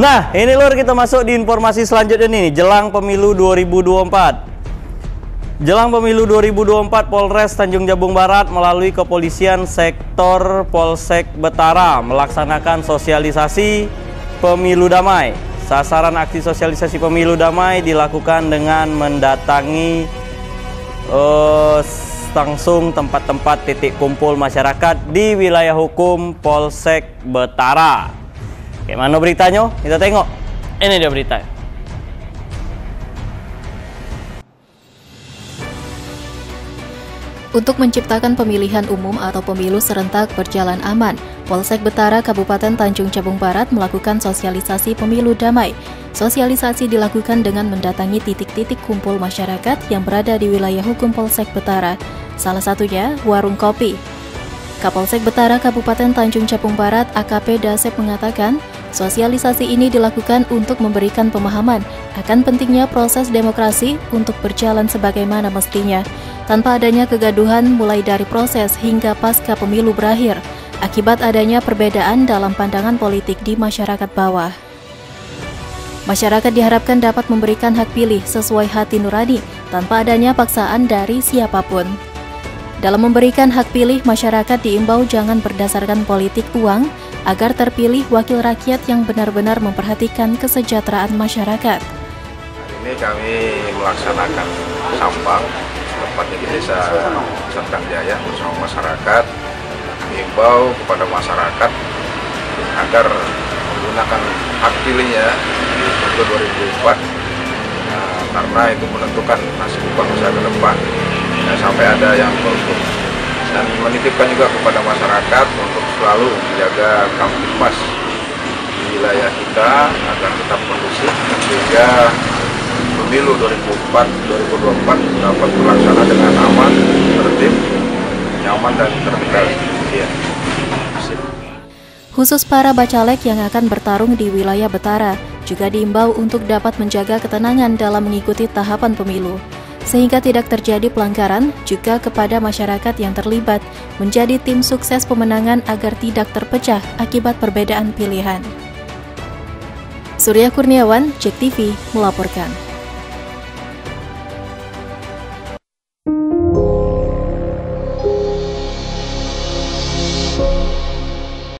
Nah, ini lur kita masuk di informasi selanjutnya nih, jelang pemilu 2024. Jelang pemilu 2024, Polres Tanjung Jabung Barat melalui kepolisian sektor Polsek Betara melaksanakan sosialisasi pemilu damai. Sasaran aksi sosialisasi pemilu damai dilakukan dengan mendatangi uh, langsung tempat-tempat titik kumpul masyarakat di wilayah hukum Polsek Betara. Gimana beritanya? Kita tengok. Ini dia beritanya. Untuk menciptakan pemilihan umum atau pemilu serentak berjalan aman, Polsek Betara Kabupaten Tanjung Jabung Barat melakukan sosialisasi pemilu damai. Sosialisasi dilakukan dengan mendatangi titik-titik kumpul masyarakat yang berada di wilayah hukum Polsek Betara, salah satunya warung kopi. Kapolsek Betara Kabupaten Tanjung Jabung Barat AKP Dasep mengatakan, Sosialisasi ini dilakukan untuk memberikan pemahaman akan pentingnya proses demokrasi untuk berjalan sebagaimana mestinya, tanpa adanya kegaduhan mulai dari proses hingga pasca pemilu berakhir, akibat adanya perbedaan dalam pandangan politik di masyarakat bawah. Masyarakat diharapkan dapat memberikan hak pilih sesuai hati nurani tanpa adanya paksaan dari siapa pun. Dalam memberikan hak pilih, masyarakat diimbau jangan berdasarkan politik uang, agar terpilih wakil rakyat yang benar-benar memperhatikan kesejahteraan masyarakat. Hari ini kami melaksanakan sampang, tepatnya di desa Sentang Jaya bersama masyarakat, mengimbau kepada masyarakat agar menggunakan hak pilihnya di pemilu 2004 nah, karena itu menentukan nasib bangsa ke depan. Sampai ada yang korupsi dan menitipkan juga kepada masyarakat untuk selalu menjaga kamtipmas di wilayah kita agar tetap kondusif sehingga pemilu 2004-2024 dapat terlaksana dengan aman, tertib, nyaman dan terkendali. Ya. Khusus para bacalek yang akan bertarung di wilayah Betara juga diimbau untuk dapat menjaga ketenangan dalam mengikuti tahapan pemilu sehingga tidak terjadi pelanggaran juga kepada masyarakat yang terlibat menjadi tim sukses pemenangan agar tidak terpecah akibat perbedaan pilihan. Surya Kurniawan, Cek TV, melaporkan.